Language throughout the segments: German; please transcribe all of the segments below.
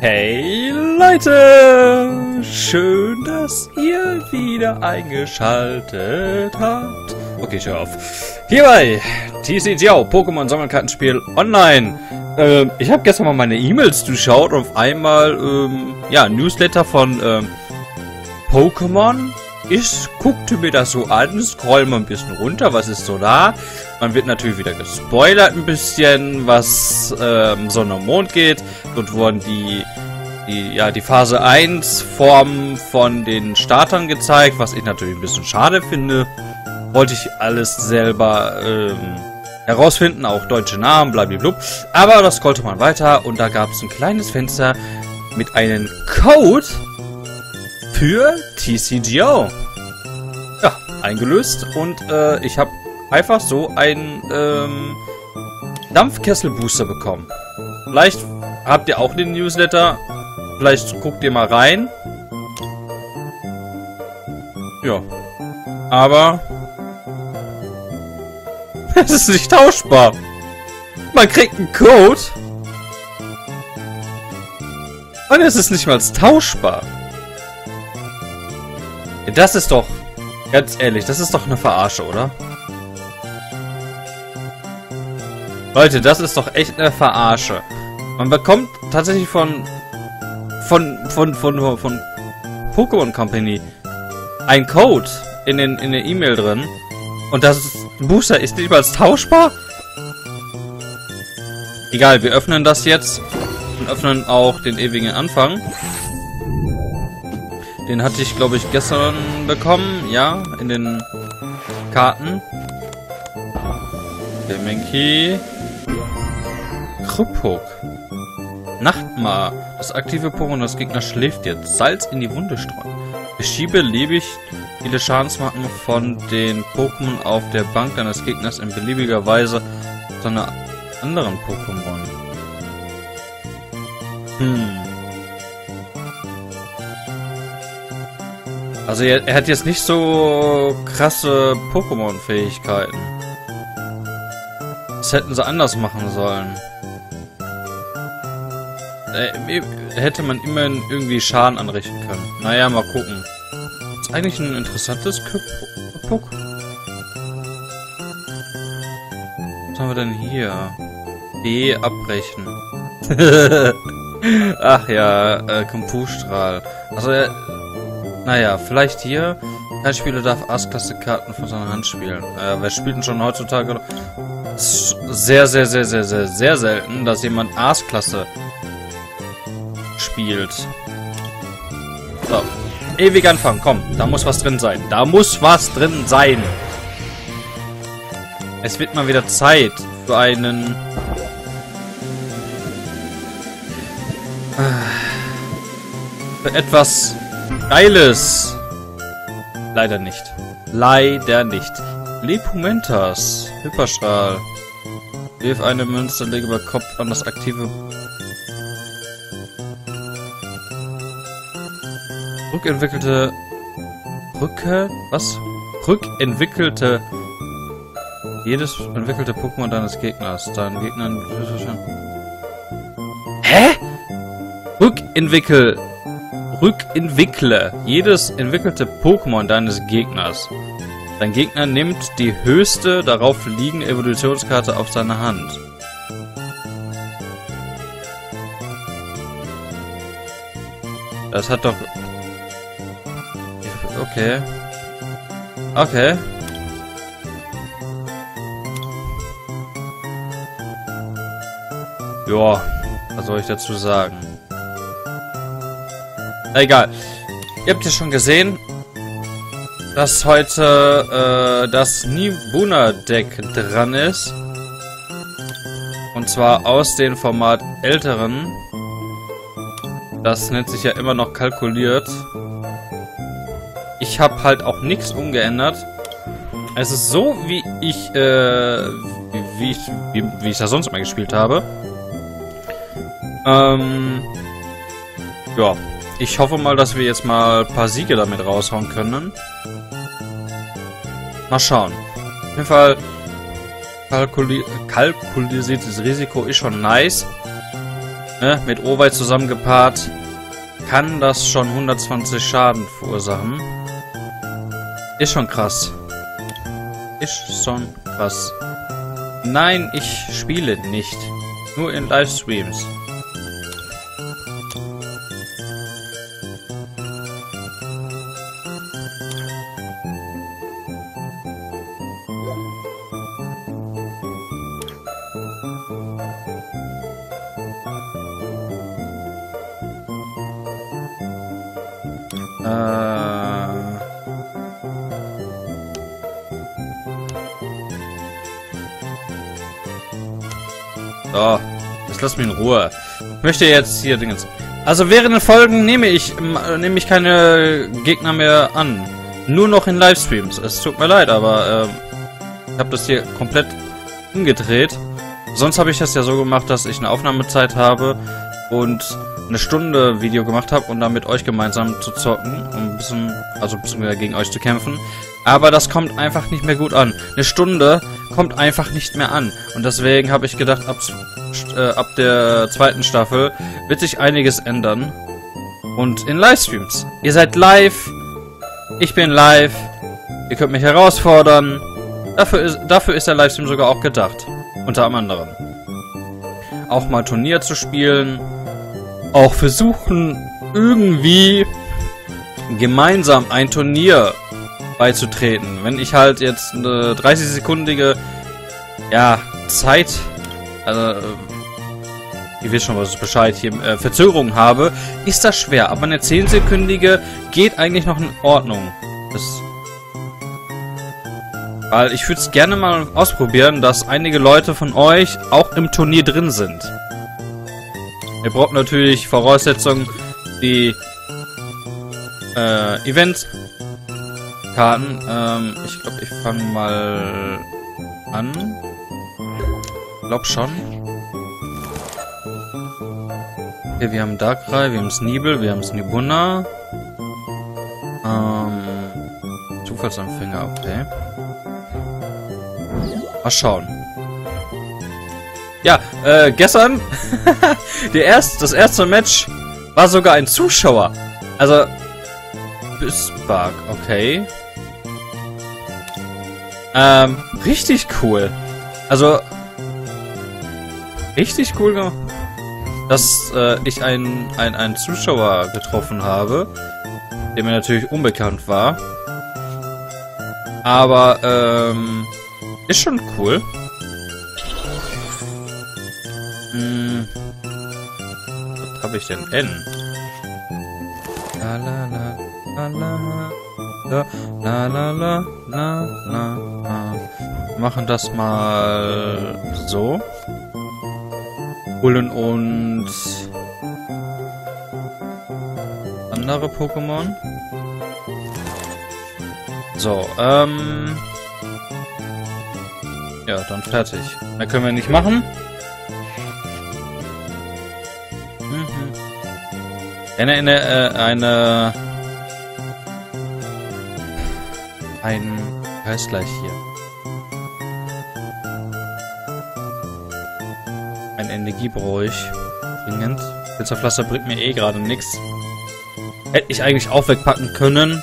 Hey Leute! Schön, dass ihr wieder eingeschaltet habt. Okay, ich höre auf. Hier bei TCGO, Pokémon Sammelkartenspiel online. Ähm, ich habe gestern mal meine E-Mails durchschaut und auf einmal, ähm, ja, Newsletter von ähm, Pokémon. Ich guckte mir das so an, scroll mal ein bisschen runter, was ist so da. Man wird natürlich wieder gespoilert ein bisschen, was ähm, Sonne und Mond geht. Dort wurden die, die, ja, die Phase 1 Formen von den Startern gezeigt, was ich natürlich ein bisschen schade finde. Wollte ich alles selber ähm, herausfinden, auch deutsche Namen, blablabla. Aber das scrollte man weiter und da gab es ein kleines Fenster mit einem Code für TCGO. Ja, eingelöst und äh, ich habe einfach so einen ähm, Dampfkesselbooster bekommen. Vielleicht habt ihr auch den Newsletter. Vielleicht guckt ihr mal rein. Ja. Aber es ist nicht tauschbar. Man kriegt einen Code. Und es ist nicht mal tauschbar. Das ist doch, ganz ehrlich, das ist doch eine Verarsche, oder? Leute, das ist doch echt eine Verarsche. Man bekommt tatsächlich von von von von von Pokémon Company ein Code in den in der E-Mail drin und das Booster ist nicht mal tauschbar. Egal, wir öffnen das jetzt und öffnen auch den ewigen Anfang. Den hatte ich, glaube ich, gestern bekommen. Ja, in den Karten. Der Menki. Krüppuk. Nachtmar. Das aktive Pokémon des Gegners schläft jetzt. Salz in die Wunde streuen. Beschiebe liebig viele Schadensmarken von den Pokémon auf der Bank deines Gegners in beliebiger Weise zu einer anderen Pokémon. Hm. Also er, er, hat jetzt nicht so krasse Pokémon-Fähigkeiten. Das hätten sie anders machen sollen. Äh, hätte man immerhin irgendwie Schaden anrichten können. Naja, mal gucken. Ist eigentlich ein interessantes Puck. Was haben wir denn hier? B abbrechen. Ach ja, äh, Kompustrahl. Also, äh, naja, vielleicht hier. Kein Spieler darf Ass-Klasse-Karten von seiner Hand spielen. Äh, wer spielt denn schon heutzutage? Sehr, sehr, sehr, sehr, sehr, sehr selten, dass jemand Ass-Klasse spielt. So. Ewig anfangen, komm. Da muss was drin sein. Da muss was drin sein. Es wird mal wieder Zeit für einen... Für etwas Geiles. Leider nicht. Leider nicht. Lepumentas. Hyperstrahl. Wirf eine Münze, lege über Kopf an das aktive rückentwickelte Rücke was rückentwickelte jedes entwickelte Pokémon deines Gegners deinen Gegnern Hä? Rückentwickel rückentwickle jedes entwickelte Pokémon deines Gegners. Dein Gegner nimmt die höchste darauf liegende Evolutionskarte auf seine Hand. Das hat doch... Okay. Okay. Ja, was soll ich dazu sagen? Egal. Ihr habt ja schon gesehen, dass heute äh, das Nibuna-Deck dran ist. Und zwar aus dem Format älteren. Das nennt sich ja immer noch kalkuliert. Ich habe halt auch nichts umgeändert. Es ist so, wie ich, äh, wie, ich, wie, wie ich das sonst immer gespielt habe. Ähm, ja, ich hoffe mal, dass wir jetzt mal ein paar Siege damit raushauen können. Mal schauen. Auf jeden Fall kalkuli kalkulisiertes Risiko ist schon nice. ne, mit Owei zusammengepaart, kann das schon 120 Schaden verursachen. Ist schon krass. Ist schon krass. Nein, ich spiele nicht. Nur in Livestreams. So, jetzt lass mich in Ruhe. Ich möchte jetzt hier Dinge. Also während den Folgen nehme ich nehme ich keine Gegner mehr an. Nur noch in Livestreams. Es tut mir leid, aber ähm, ich habe das hier komplett umgedreht. Sonst habe ich das ja so gemacht, dass ich eine Aufnahmezeit habe und eine Stunde Video gemacht habe und dann mit euch gemeinsam zu zocken und ein bisschen, also ein bisschen gegen euch zu kämpfen. Aber das kommt einfach nicht mehr gut an. Eine Stunde kommt einfach nicht mehr an. Und deswegen habe ich gedacht, ab, äh, ab der zweiten Staffel wird sich einiges ändern. Und in Livestreams. Ihr seid live. Ich bin live. Ihr könnt mich herausfordern. Dafür ist, dafür ist der Livestream sogar auch gedacht. Unter anderem. Auch mal Turnier zu spielen auch versuchen, irgendwie gemeinsam ein Turnier beizutreten. Wenn ich halt jetzt eine 30-sekundige ja, Zeit, also ihr wisst schon, was Bescheid hier, äh, Verzögerung habe, ist das schwer. Aber eine 10-sekündige geht eigentlich noch in Ordnung. Das weil ich würde es gerne mal ausprobieren, dass einige Leute von euch auch im Turnier drin sind. Ihr braucht natürlich Voraussetzungen, die äh, Event-Karten. Ähm, ich glaube, ich fange mal an. Glaub schon. Okay, wir haben Darkrai, wir haben Sneebel, wir haben Snibunna. Ähm, Zufallsanfänger, okay. Mal schauen. Ja, äh, gestern, der erst, das erste Match war sogar ein Zuschauer. Also, Bispark, okay. Ähm, richtig cool. Also, richtig cool dass äh, ich einen, einen, einen Zuschauer getroffen habe, der mir natürlich unbekannt war. Aber, ähm, ist schon cool. Hm. Was habe ich denn? N. La la la la la la la la la la la la. Machen das mal so. Holen uns andere Pokémon. So, ähm... Ja, dann fertig. Mehr können wir nicht machen. Eine, eine, äh, eine, ein, heißt gleich hier. Ein Energie brauche ich. Dringend. Pilzerpflaster bringt mir eh gerade nichts. Hätte ich eigentlich auch wegpacken können.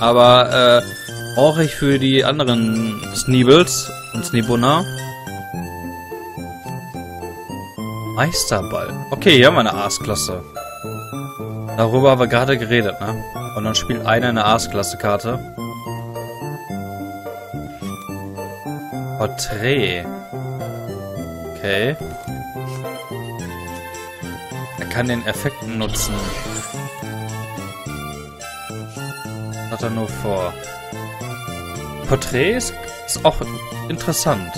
Aber, äh, brauche ich für die anderen Sneebles und Sneebunna. Meisterball. Okay, hier haben wir eine Aas-Klasse. Darüber haben wir gerade geredet, ne? Und dann spielt einer eine Aas-Klasse-Karte. Porträt. Okay. Er kann den Effekt nutzen. Hat er nur vor. Porträt ist, ist auch interessant.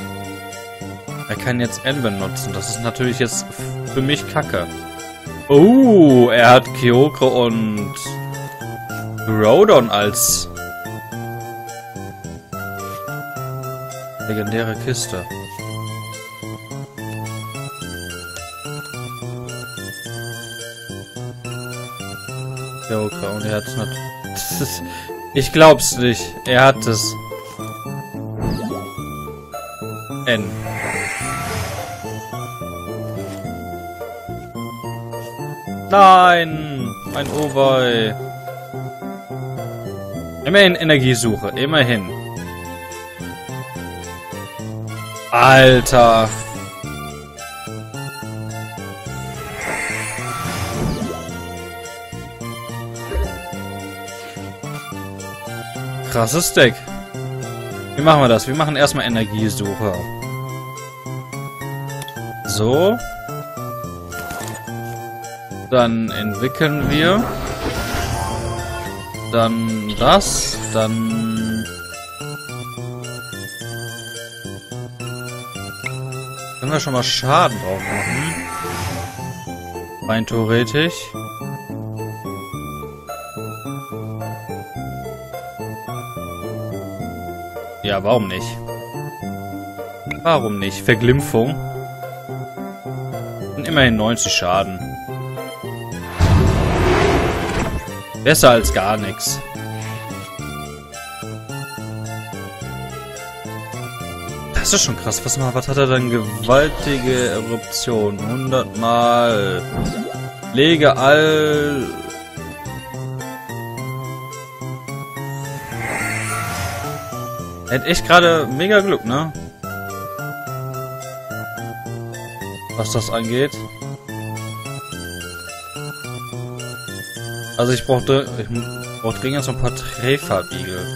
Er kann jetzt Enven nutzen. Das ist natürlich jetzt für mich kacke. Oh, er hat Kyogre und Rodon als legendäre Kiste. Kyogre und er hat es Ich glaub's nicht. Er hat es. Nein! Ein Oboy. Immerhin Energiesuche. Immerhin. Alter. Krasses Deck. Wie machen wir das? Wir machen erstmal Energiesuche. So. Dann entwickeln wir. Dann das. Dann... Können wir schon mal Schaden drauf machen. Rein theoretisch. Ja, warum nicht? Warum nicht? Verglimpfung. Und immerhin 90 Schaden. Besser als gar nichts. Das ist schon krass. Was, was hat er dann? Gewaltige Eruption. 100 Mal. Lege all... Hat echt gerade mega Glück, ne? Was das angeht. Also ich brauche ich brauch dringend so ein paar Trefferbiegel.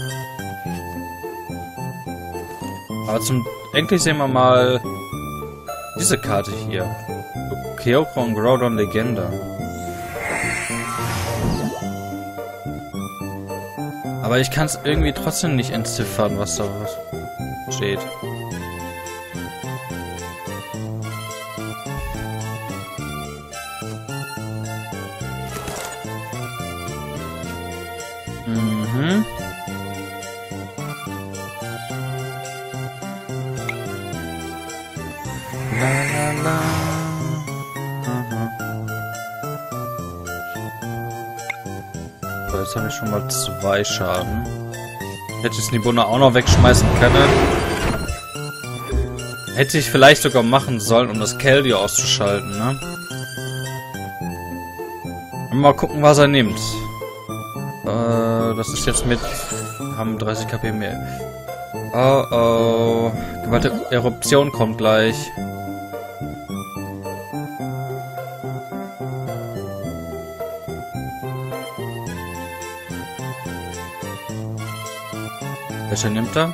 Aber zum endlich sehen wir mal diese Karte hier. Kyoko und Groudon Legenda. Aber ich kann es irgendwie trotzdem nicht entziffern, was da steht. Zwei Schaden. Hätte ich Nibuna auch noch wegschmeißen können. Hätte ich vielleicht sogar machen sollen, um das Keldeo auszuschalten, ne? Mal gucken, was er nimmt. Äh, das ist jetzt mit... Haben 30 KP mehr. Oh oh. Gewalt Eruption kommt gleich. Welcher nimmt er?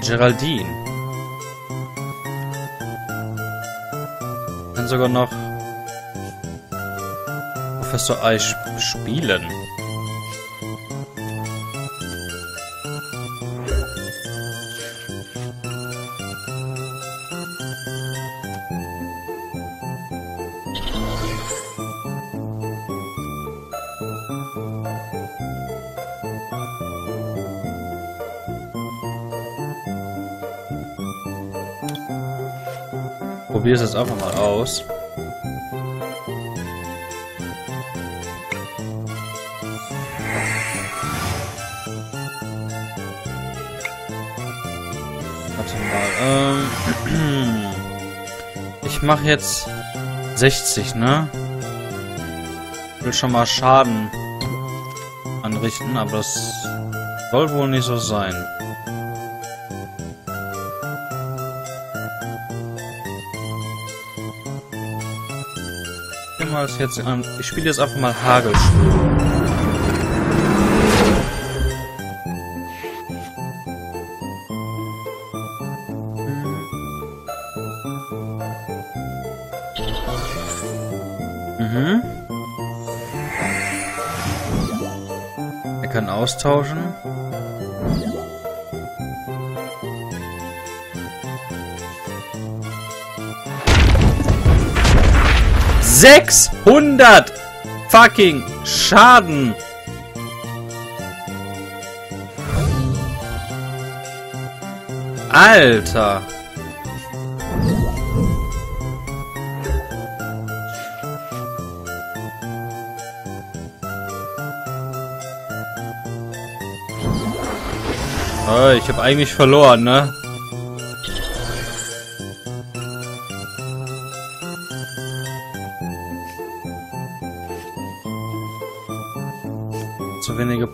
Geraldine. Kann sogar noch Professor Ei sp spielen. Probier es jetzt einfach mal aus. Warte mal. Ähm, ich mache jetzt 60, ne? Will schon mal Schaden anrichten, aber das soll wohl nicht so sein. Ich mal jetzt an. Ich spiele jetzt einfach mal Hagelschwur. Mhm. Er kann austauschen. 600 fucking Schaden. Alter. Oh, ich habe eigentlich verloren, ne?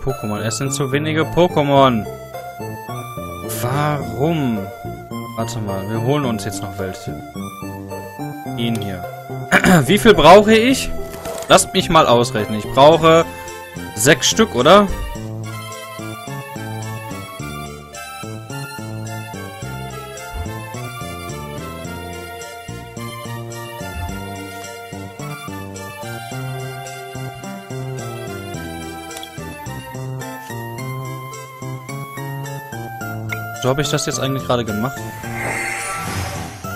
Pokémon. Es sind zu wenige Pokémon. Warum? Warte mal, wir holen uns jetzt noch welche. Ihn hier. Wie viel brauche ich? Lasst mich mal ausrechnen. Ich brauche sechs Stück, oder? Habe ich das jetzt eigentlich gerade gemacht.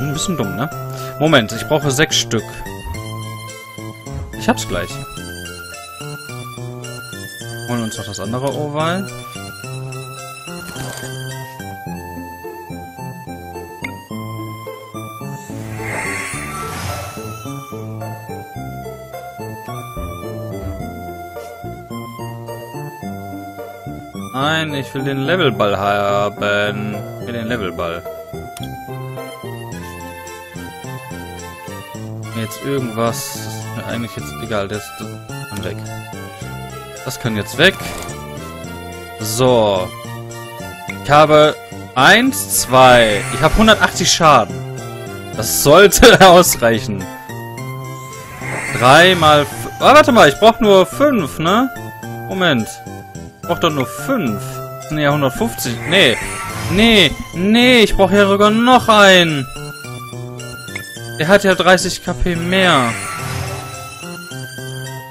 Ein bisschen dumm, ne? Moment, ich brauche sechs Stück. Ich hab's gleich. Holen uns noch das andere Oval. Ich will den Levelball haben. Ich will den Levelball. Jetzt irgendwas. Ist mir eigentlich jetzt egal. Das, kann weg. Das kann jetzt weg. So. Ich habe 1, 2. Ich habe 180 Schaden. Das sollte ausreichen. 3 mal... Oh, warte mal, ich brauche nur 5, ne? Moment brauche doch nur 5. Ja 150. Nee. Nee. Nee, ich brauche ja sogar noch einen. Der hat ja 30 KP mehr.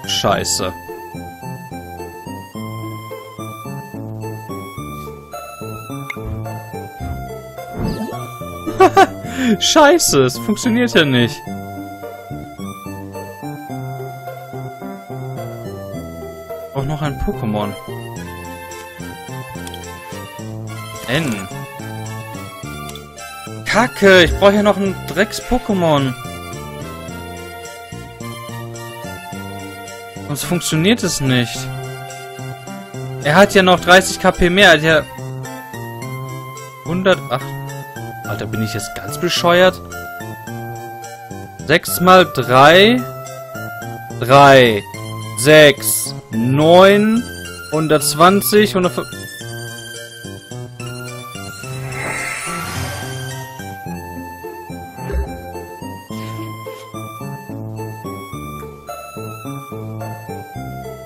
Scheiße. Scheiße, es funktioniert ja nicht. Auch noch ein Pokémon. N. Kacke, ich brauche ja noch ein Drecks-Pokémon. Sonst funktioniert es nicht. Er hat ja noch 30 KP mehr. Er hat ja 108. Alter, bin ich jetzt ganz bescheuert? 6 mal 3. 3. 6. 9. 120. 150.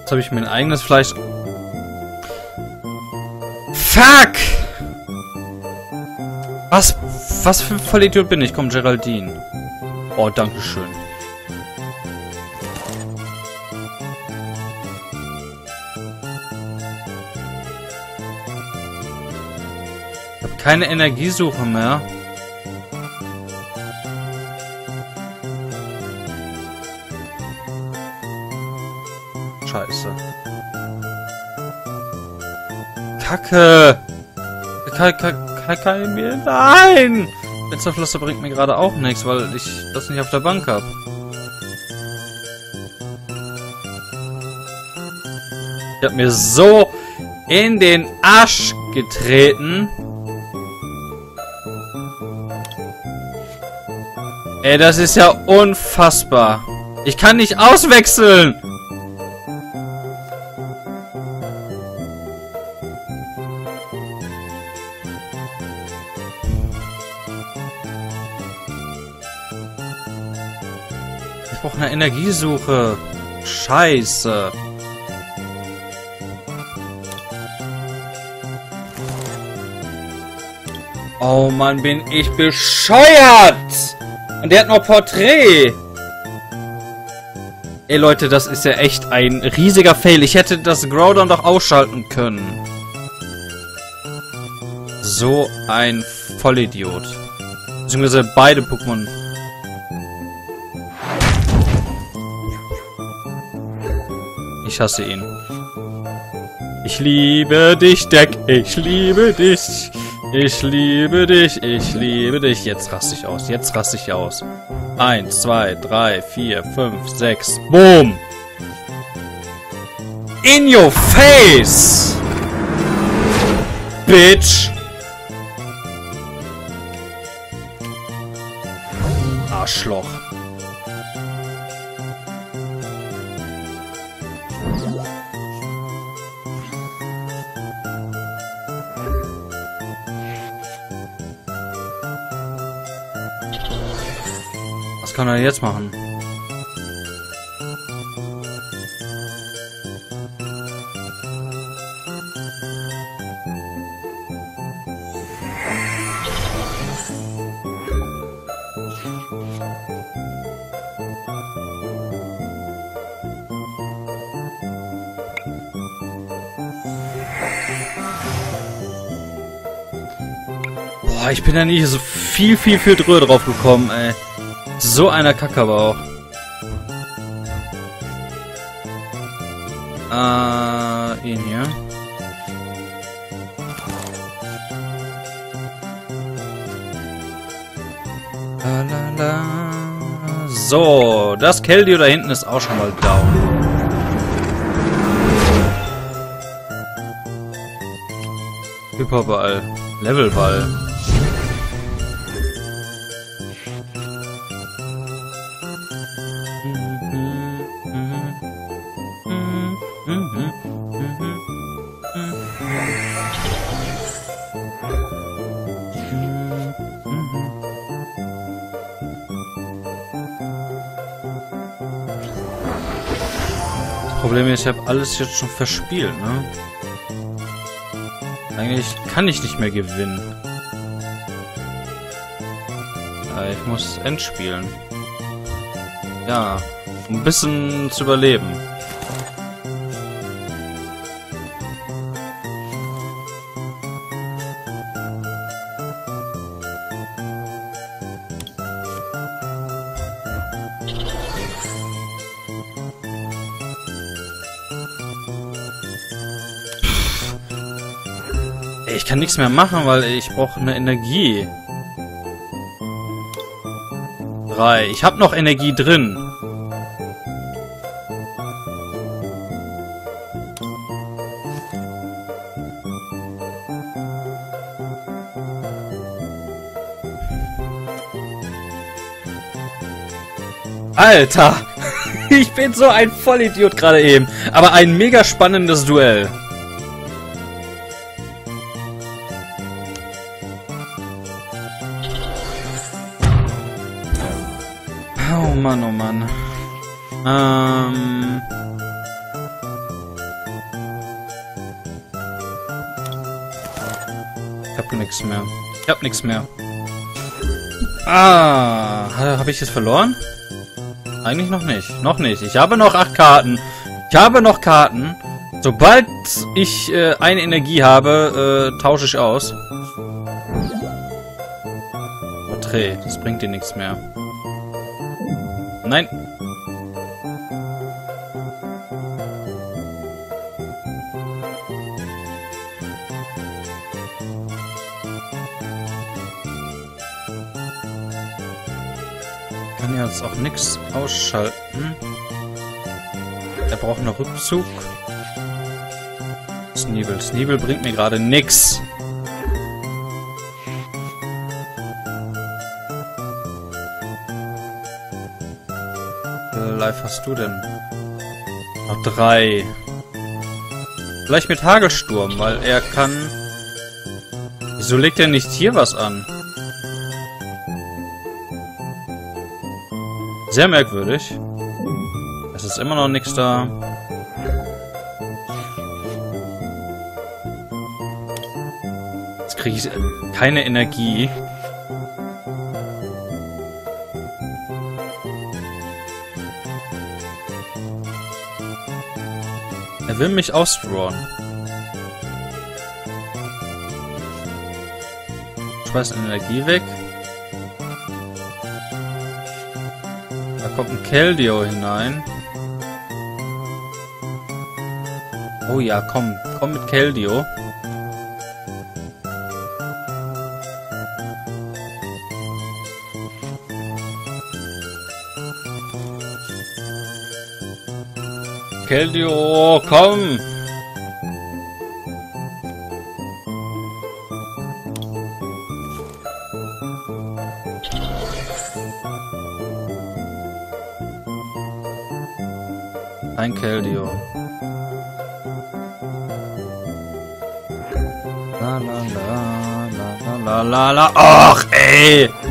Jetzt habe ich mir ein eigenes Fleisch... Fuck! Was? Was für ein Vollidiot bin ich? Komm, Geraldine. Oh, danke schön. Ich habe keine Energiesuche mehr. Kacke! Kacke, Kacke mir. Nein! Blitzerflosse bringt mir gerade auch nichts, weil ich das nicht auf der Bank habe. Ich hab mir so in den Arsch getreten. Ey, das ist ja unfassbar. Ich kann nicht auswechseln. Energiesuche. Scheiße. Oh Mann, bin ich bescheuert! Und der hat noch Porträt. Ey Leute, das ist ja echt ein riesiger Fail. Ich hätte das Groudon doch ausschalten können. So ein Vollidiot. Beziehungsweise beide Pokémon Ich hasse ihn. Ich liebe dich, Deck. Ich liebe dich. Ich liebe dich. Ich liebe dich. Jetzt raste ich aus. Jetzt raste ich aus. Eins, zwei, drei, vier, fünf, sechs. Boom. In your face. Bitch! Arschloch. Kann er jetzt machen? Ich bin da nicht so viel, viel, viel drüber drauf gekommen, ey. So einer Kacke aber auch. Äh, ihn hier. So, das Keldio da hinten ist auch schon mal down. Hyperball. Levelball. Ist, ich habe alles jetzt schon verspielt, ne? Eigentlich kann ich nicht mehr gewinnen. Ja, ich muss endspielen. Ja, um ein bisschen zu überleben. Nichts mehr machen, weil ich brauche eine Energie. Drei. Ich habe noch Energie drin. Alter! Ich bin so ein Vollidiot gerade eben. Aber ein mega spannendes Duell. Ich hab nix mehr. Ah, habe ich jetzt verloren? Eigentlich noch nicht. Noch nicht. Ich habe noch acht Karten. Ich habe noch Karten. Sobald ich äh, eine Energie habe, äh, tausche ich aus. Porträt. Das bringt dir nichts mehr. Nein. Nichts ausschalten. Er braucht noch Rückzug. Sneebel. Sneebel bringt mir gerade nichts. Life hast du denn? Noch drei. Vielleicht mit Hagelsturm, weil er kann... Wieso legt er nicht hier was an? Sehr merkwürdig. Es ist immer noch nichts da. Jetzt kriege ich keine Energie. Er will mich ausdrawn. Schmeißt Energie weg. Kommt ein Keldeo hinein. Oh ja, komm. Komm mit Keldeo. Keldeo, komm! Keldeo. La la la la la la la. Ach, ey!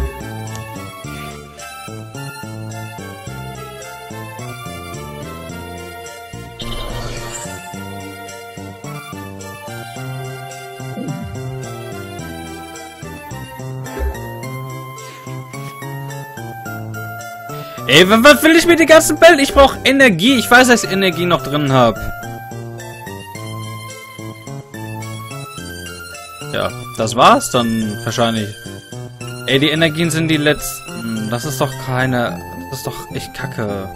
Ey, was will ich mit den ganzen Bällen? Ich brauche Energie. Ich weiß, dass ich Energie noch drin habe. Ja, das war's dann wahrscheinlich. Ey, die Energien sind die letzten. Das ist doch keine... Das ist doch echt kacke.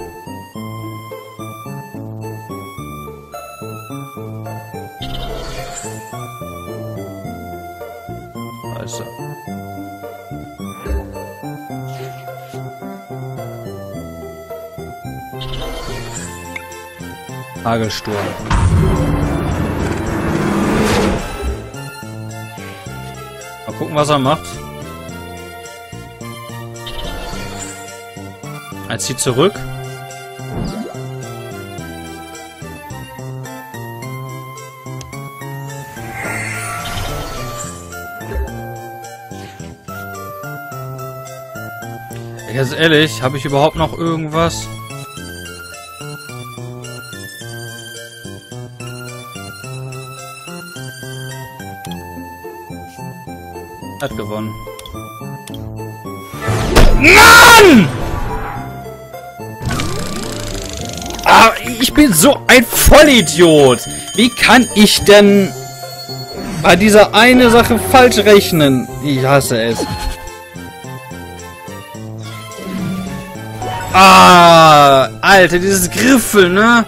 Hagelsturm. Mal gucken, was er macht. Er zieht zurück. Ganz ehrlich, habe ich überhaupt noch irgendwas? Hat gewonnen. Mann! Ah, ich bin so ein Vollidiot. Wie kann ich denn bei dieser eine Sache falsch rechnen? Ich hasse es. Ah, Alter, dieses Griffel, ne?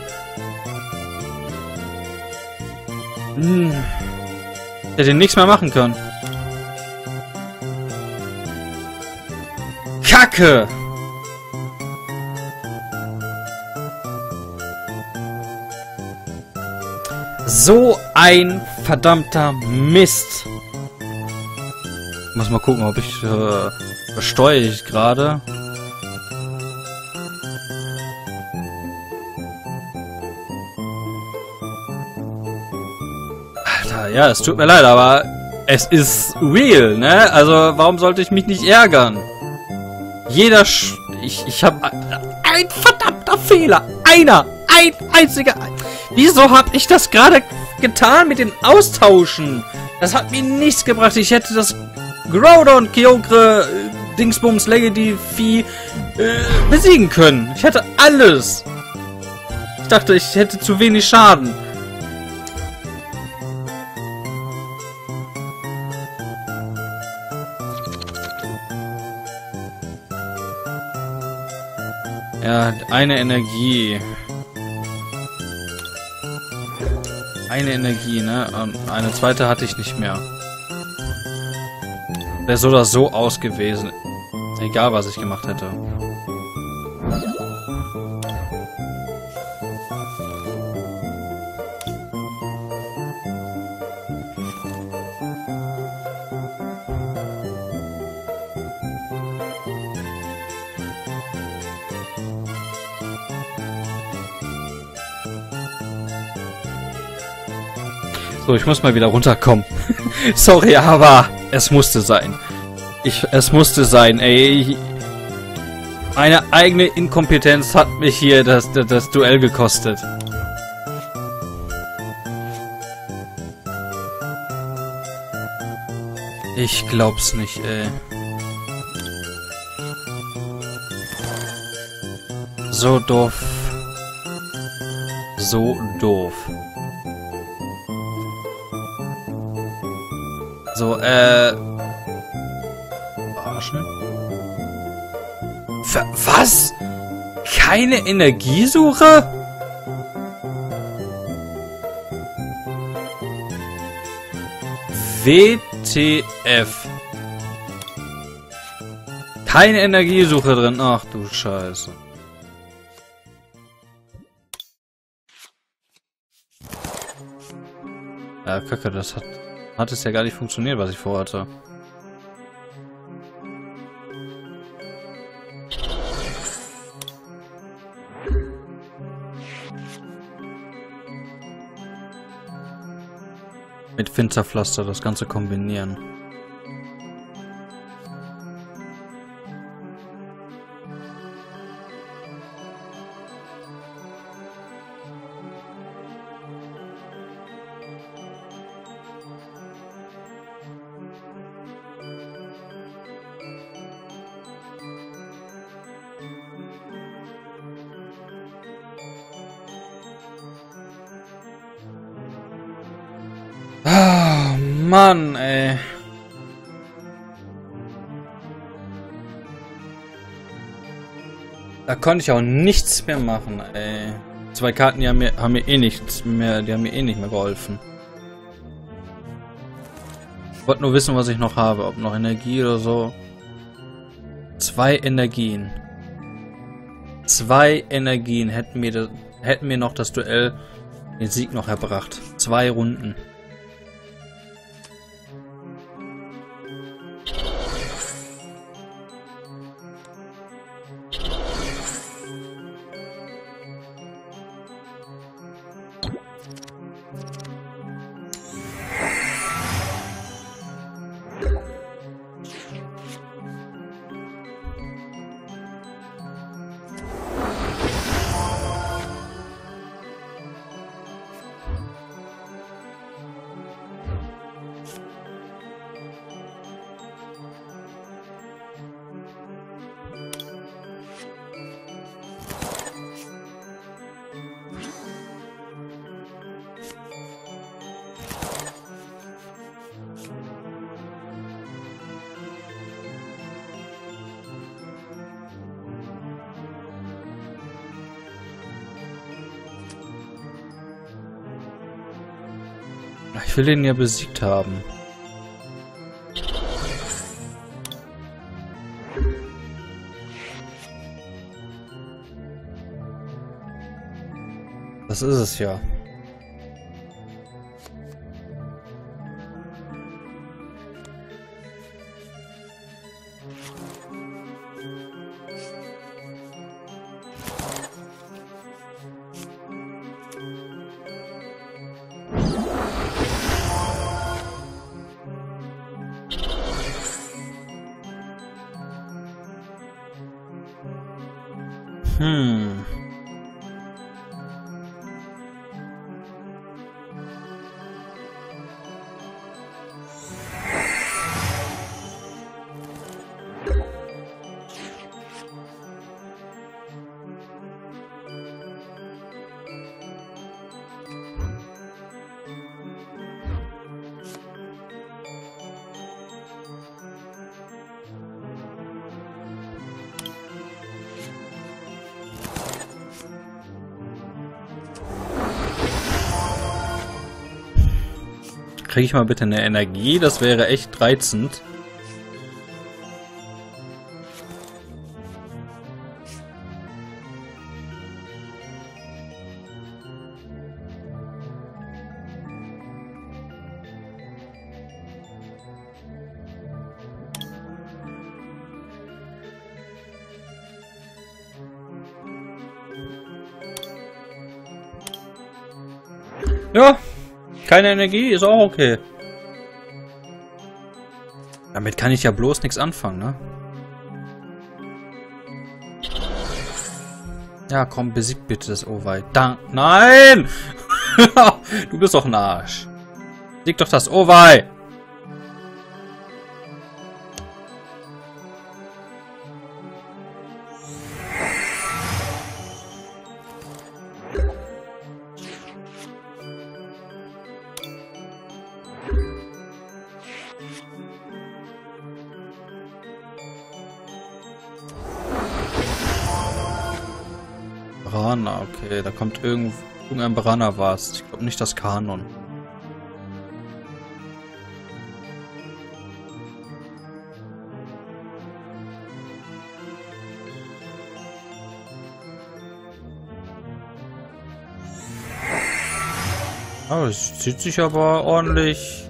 Hm. Ich hätte nichts mehr machen können. Kacke! So ein verdammter Mist. Muss mal gucken, ob ich äh, steuere ich gerade. Alter, ja, es tut mir leid, aber es ist real, ne? Also, warum sollte ich mich nicht ärgern? Jeder Sch ich ich habe ein verdammter Fehler, einer, ein einziger. Wieso habe ich das gerade getan mit den Austauschen? Das hat mir nichts gebracht. Ich hätte das Groudon Kyogre Dingsbums Leggedy Vieh äh, besiegen können. Ich hätte alles. Ich dachte, ich hätte zu wenig Schaden. Eine Energie. Eine Energie, ne? Eine zweite hatte ich nicht mehr. Wäre so oder so aus gewesen. Egal, was ich gemacht hätte. So, ich muss mal wieder runterkommen. Sorry, aber es musste sein. Ich, es musste sein, ey. Meine eigene Inkompetenz hat mich hier das, das, das Duell gekostet. Ich glaub's nicht, ey. So doof. So doof. So, äh... Verarschen? Ver was? Keine Energiesuche? WTF. Keine Energiesuche drin. Ach du Scheiße. Ja, Kacke, das hat hat es ja gar nicht funktioniert, was ich vorhatte. Mit Finsterpflaster das Ganze kombinieren. Da konnte ich auch nichts mehr machen, ey. Zwei Karten, die haben mir, haben mir eh nichts mehr, die haben mir eh nicht mehr geholfen. Ich wollte nur wissen, was ich noch habe, ob noch Energie oder so. Zwei Energien. Zwei Energien hätten mir, hätten mir noch das Duell den Sieg noch erbracht. Zwei Runden. Will ihn ja besiegt haben. Das ist es ja. Kriege ich mal bitte eine Energie? Das wäre echt reizend. Ja, keine Energie, ist auch okay. Damit kann ich ja bloß nichts anfangen, ne? Ja, komm, besieg bitte das Owei. Dank. Nein! du bist doch ein Arsch. Besieg doch das Owei! Kommt irgendwo, irgendein Brana was. Ich glaube nicht das Kanon. Oh, es zieht sich aber ordentlich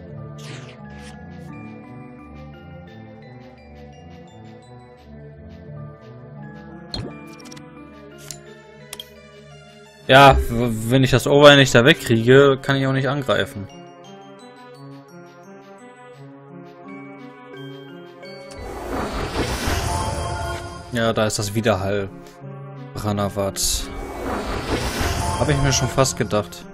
Ja, wenn ich das Over nicht da wegkriege, kann ich auch nicht angreifen. Ja, da ist das Widerhall. Branavat. Habe ich mir schon fast gedacht.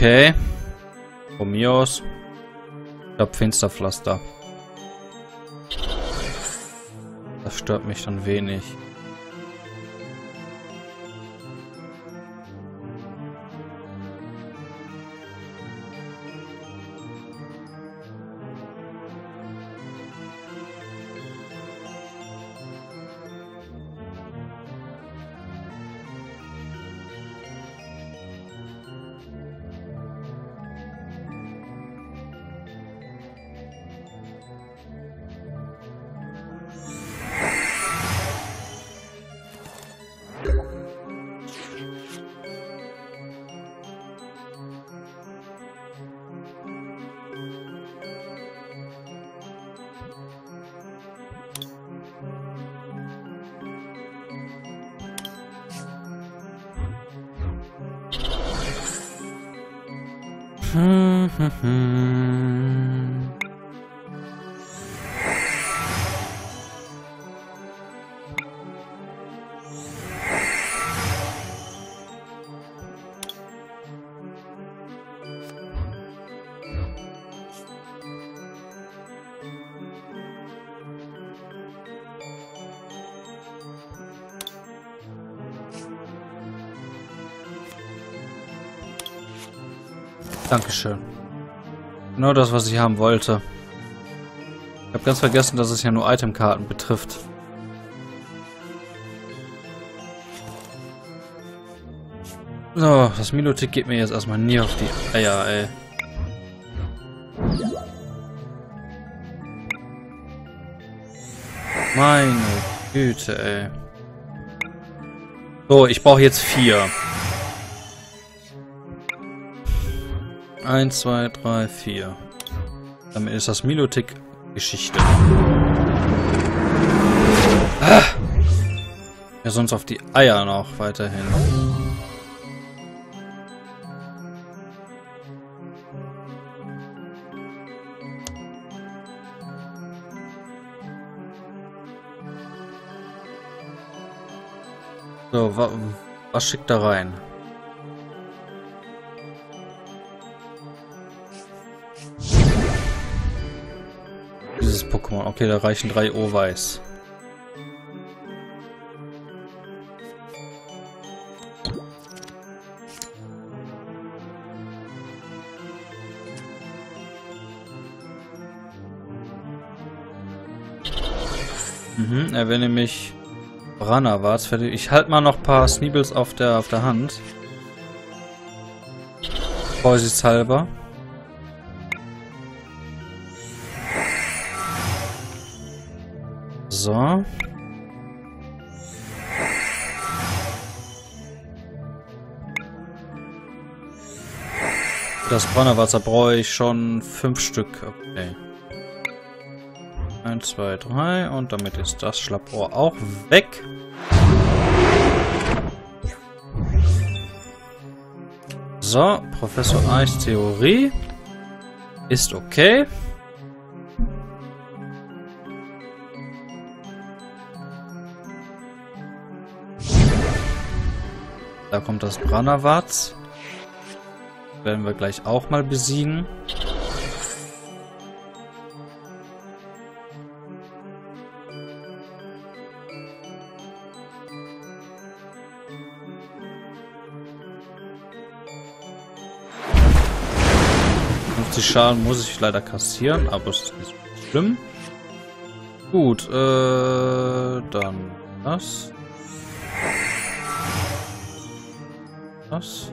Okay. Von mir aus. Ich glaube Finsterpflaster. Das stört mich dann wenig. Hm, hm, hm. Dankeschön. Genau das, was ich haben wollte. Ich habe ganz vergessen, dass es ja nur Itemkarten betrifft. So, das Milotik geht mir jetzt erstmal nie auf die Eier, ey. Meine Güte, ey. So, ich brauche jetzt vier. Eins, zwei, drei, vier. Damit ist das Milotik Geschichte. Ah! Ja, sonst auf die Eier noch weiterhin. So, wa was schickt da rein? Pokémon. Okay, da reichen drei Oweiß. Mhm, er will nämlich Branawarts fertig. Ich halte mal noch ein paar Sneebles auf der auf der Hand. Vorsichtshalber. So. Das Brennerwasser brauche ich schon fünf Stück. Okay. Eins, zwei, drei. Und damit ist das Schlappohr auch weg. So, Professor Eich Theorie. Ist okay. Kommt das Branawatz. Werden wir gleich auch mal besiegen. Schaden muss ich leider kassieren, aber es ist nicht schlimm. Gut, äh, dann das. Das.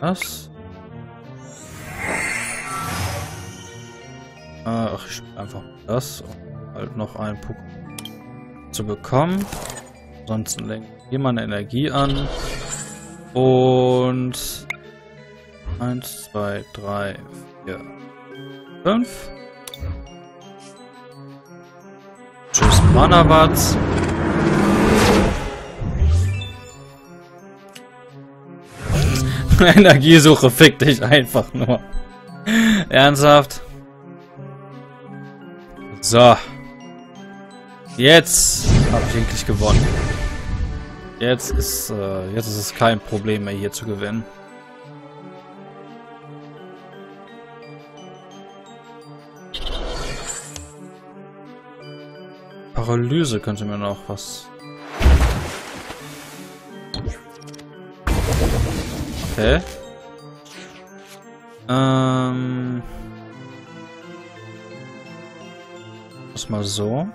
Das. Ach, ich einfach das, um halt noch einen Puck zu bekommen. Ansonsten ich hier meine Energie an. Und Eins, zwei, drei, vier, fünf. Tschüss, Manawatz. Energiesuche fickt dich einfach nur. Ernsthaft? So. Jetzt habe ich endlich gewonnen. Jetzt ist, äh, jetzt ist es kein Problem mehr hier zu gewinnen. Paralyse könnte mir noch was. Okay. Ähm. Das mal so.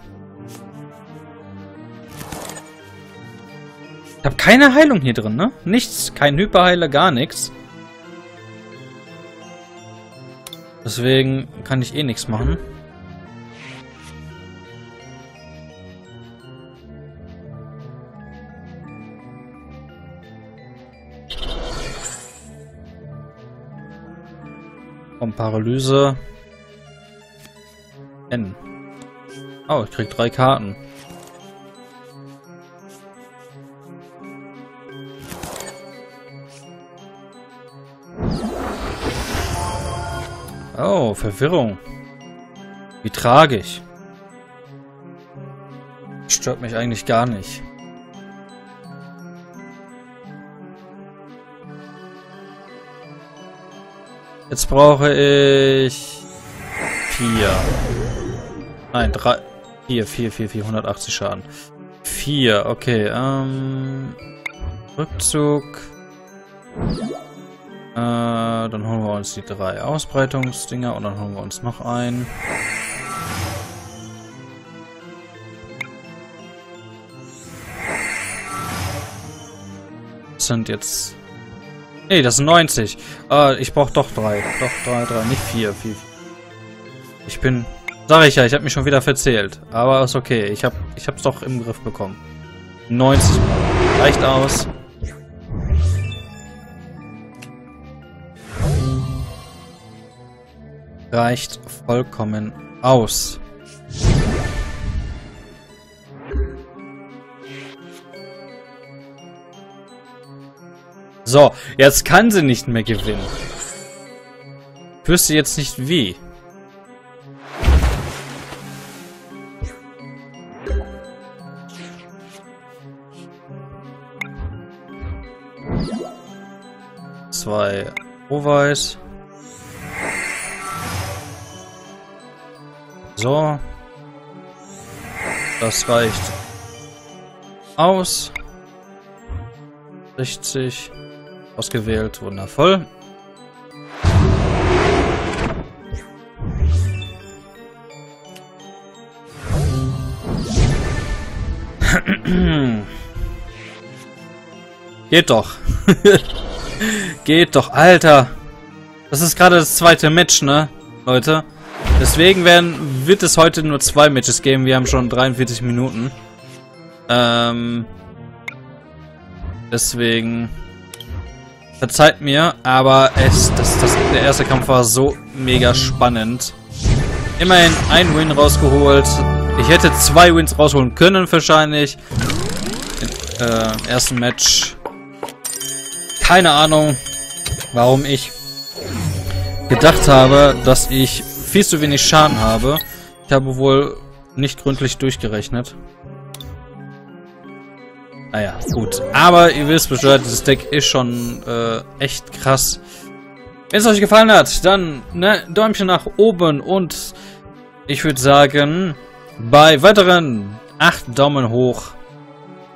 Ich habe keine Heilung hier drin, ne? Nichts. Kein Hyperheiler, gar nichts. Deswegen kann ich eh nichts machen. Paralyse. N. Oh, ich krieg drei Karten. Oh, Verwirrung. Wie tragisch. Stört mich eigentlich gar nicht. Jetzt brauche ich vier. Nein, drei. Vier, vier, vier, 480 Schaden. Vier, okay. Ähm, Rückzug. Äh, dann holen wir uns die drei Ausbreitungsdinger und dann holen wir uns noch einen. Das sind jetzt... Nee, das sind 90. Äh, ich brauche doch drei. Doch, drei, drei, nicht vier. vier. Ich bin... Sag ich ja, ich habe mich schon wieder verzählt. Aber ist okay. Ich habe ich hab's doch im Griff bekommen. 90 reicht aus. reicht vollkommen aus. So, jetzt kann sie nicht mehr gewinnen. Ich wüsste jetzt nicht wie. Zwei Overweiß. So. Das reicht aus. 60. Ausgewählt. Wundervoll. Geht doch. Geht doch, Alter. Das ist gerade das zweite Match, ne? Leute. Deswegen werden, wird es heute nur zwei Matches geben. Wir haben schon 43 Minuten. Ähm, deswegen verzeiht mir, aber es, das, das, der erste Kampf war so mega spannend. Immerhin ein Win rausgeholt. Ich hätte zwei Wins rausholen können wahrscheinlich. Im äh, ersten Match. Keine Ahnung, warum ich gedacht habe, dass ich viel zu wenig Schaden habe. Ich habe wohl nicht gründlich durchgerechnet. Naja, gut. Aber ihr wisst Bescheid, dieses Deck ist schon äh, echt krass. Wenn es euch gefallen hat, dann ne, Däumchen nach oben und ich würde sagen, bei weiteren 8 Daumen hoch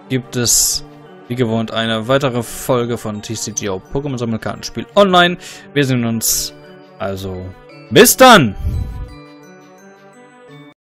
gibt es wie gewohnt eine weitere Folge von TCGO Pokémon Sammelkartenspiel online. Wir sehen uns also bis dann!